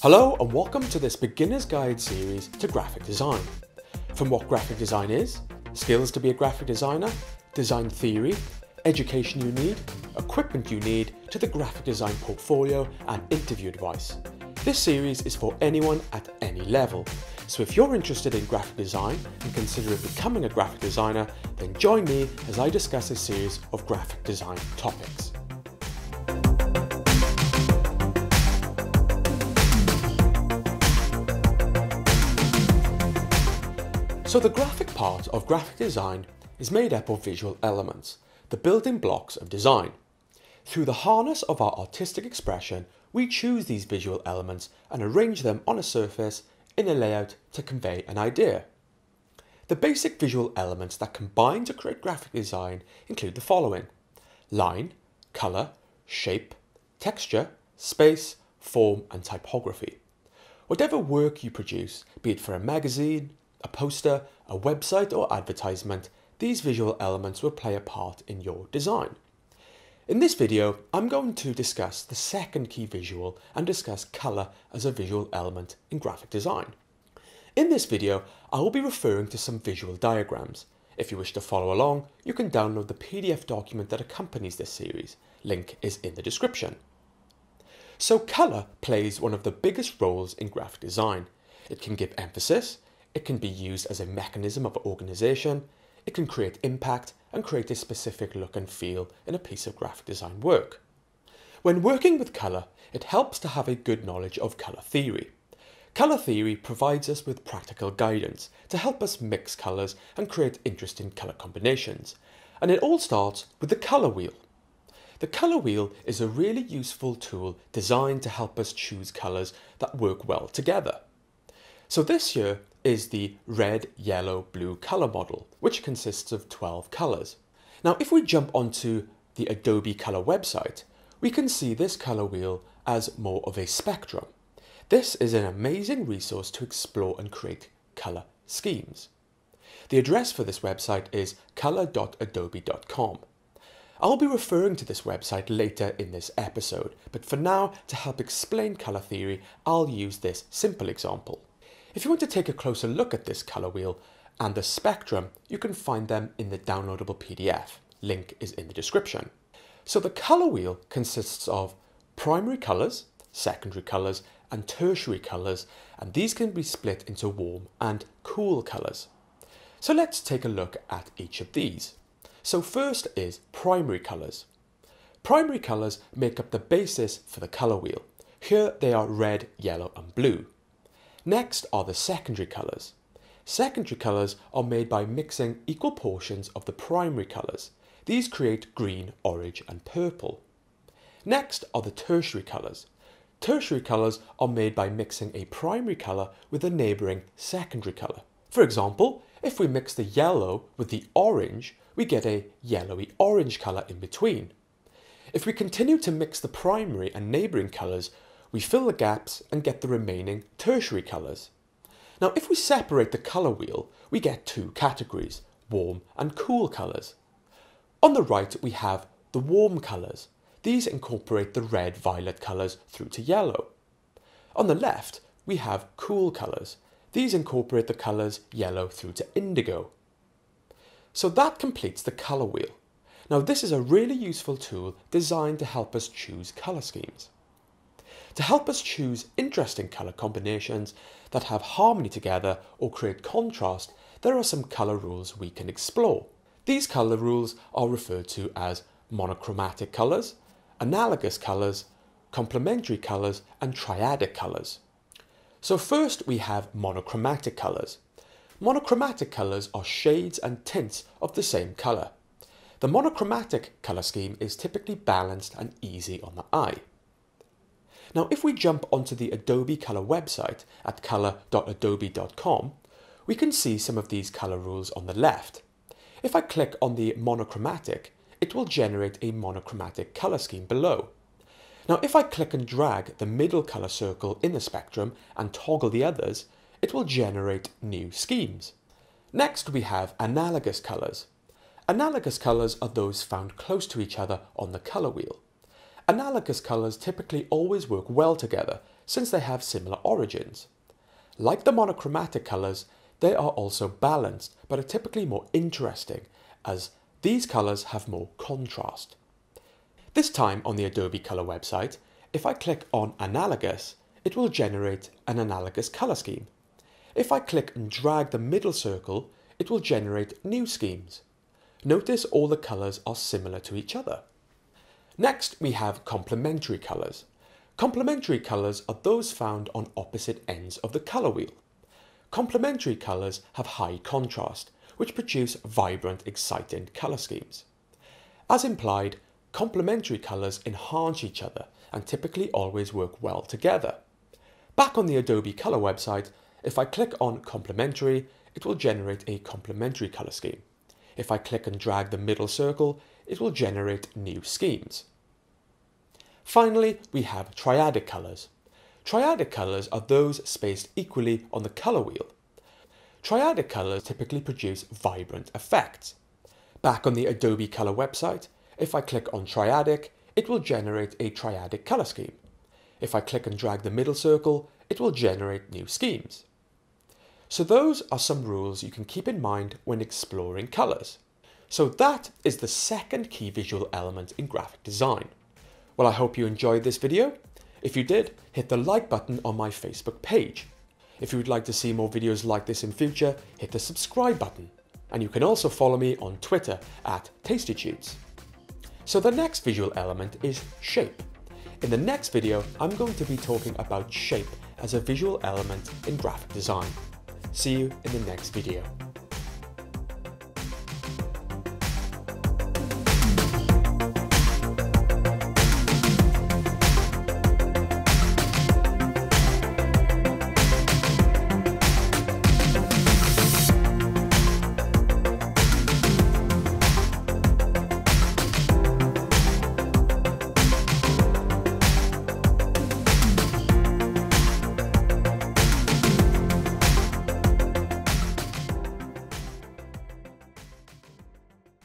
Hello and welcome to this beginner's guide series to graphic design. From what graphic design is, skills to be a graphic designer, design theory, education you need, equipment you need, to the graphic design portfolio and interview advice. This series is for anyone at any level, so if you're interested in graphic design and considering becoming a graphic designer, then join me as I discuss a series of graphic design topics. So the graphic part of graphic design is made up of visual elements, the building blocks of design. Through the harness of our artistic expression, we choose these visual elements and arrange them on a surface in a layout to convey an idea. The basic visual elements that combine to create graphic design include the following line, colour, shape, texture, space, form, and typography. Whatever work you produce, be it for a magazine, a poster, a website, or advertisement, these visual elements will play a part in your design. In this video, I'm going to discuss the second key visual and discuss colour as a visual element in graphic design. In this video, I will be referring to some visual diagrams. If you wish to follow along, you can download the PDF document that accompanies this series. Link is in the description. So colour plays one of the biggest roles in graphic design. It can give emphasis, it can be used as a mechanism of organisation, it can create impact and create a specific look and feel in a piece of graphic design work. When working with colour, it helps to have a good knowledge of colour theory. Colour theory provides us with practical guidance to help us mix colours and create interesting colour combinations. And it all starts with the colour wheel. The colour wheel is a really useful tool designed to help us choose colours that work well together. So this year is the red, yellow, blue color model, which consists of 12 colors. Now, if we jump onto the Adobe Color website, we can see this color wheel as more of a spectrum. This is an amazing resource to explore and create color schemes. The address for this website is color.adobe.com. I'll be referring to this website later in this episode, but for now, to help explain color theory, I'll use this simple example. If you want to take a closer look at this color wheel and the spectrum, you can find them in the downloadable PDF. Link is in the description. So the color wheel consists of primary colors, secondary colors, and tertiary colors, and these can be split into warm and cool colors. So let's take a look at each of these. So first is primary colors. Primary colors make up the basis for the color wheel. Here they are red, yellow, and blue. Next are the secondary colours. Secondary colours are made by mixing equal portions of the primary colours. These create green, orange and purple. Next are the tertiary colours. Tertiary colours are made by mixing a primary colour with a neighbouring secondary colour. For example, if we mix the yellow with the orange, we get a yellowy orange colour in between. If we continue to mix the primary and neighbouring colours, we fill the gaps and get the remaining tertiary colours. Now if we separate the colour wheel, we get two categories, warm and cool colours. On the right we have the warm colours. These incorporate the red violet colours through to yellow. On the left we have cool colours. These incorporate the colours yellow through to indigo. So that completes the colour wheel. Now this is a really useful tool designed to help us choose colour schemes. To help us choose interesting colour combinations that have harmony together or create contrast, there are some colour rules we can explore. These colour rules are referred to as monochromatic colours, analogous colours, complementary colours and triadic colours. So first we have monochromatic colours. Monochromatic colours are shades and tints of the same colour. The monochromatic colour scheme is typically balanced and easy on the eye. Now, if we jump onto the Adobe Color website at color.adobe.com, we can see some of these color rules on the left. If I click on the monochromatic, it will generate a monochromatic color scheme below. Now, if I click and drag the middle color circle in the spectrum and toggle the others, it will generate new schemes. Next, we have analogous colors. Analogous colors are those found close to each other on the color wheel. Analogous colours typically always work well together, since they have similar origins. Like the monochromatic colours, they are also balanced but are typically more interesting as these colours have more contrast. This time on the Adobe Color website, if I click on Analogous, it will generate an analogous colour scheme. If I click and drag the middle circle, it will generate new schemes. Notice all the colours are similar to each other. Next, we have complementary colours. Complementary colours are those found on opposite ends of the colour wheel. Complementary colours have high contrast, which produce vibrant, exciting colour schemes. As implied, complementary colours enhance each other and typically always work well together. Back on the Adobe Color website, if I click on complementary, it will generate a complementary color scheme. If I click and drag the middle circle, it will generate new schemes. Finally, we have triadic colors. Triadic colors are those spaced equally on the color wheel. Triadic colors typically produce vibrant effects. Back on the Adobe Color website, if I click on triadic, it will generate a triadic color scheme. If I click and drag the middle circle, it will generate new schemes. So those are some rules you can keep in mind when exploring colours. So that is the second key visual element in graphic design. Well, I hope you enjoyed this video. If you did, hit the like button on my Facebook page. If you would like to see more videos like this in future, hit the subscribe button. And you can also follow me on Twitter at TastyTuts. So the next visual element is shape. In the next video, I'm going to be talking about shape as a visual element in graphic design. See you in the next video.